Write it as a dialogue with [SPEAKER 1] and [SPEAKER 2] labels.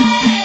[SPEAKER 1] Hey!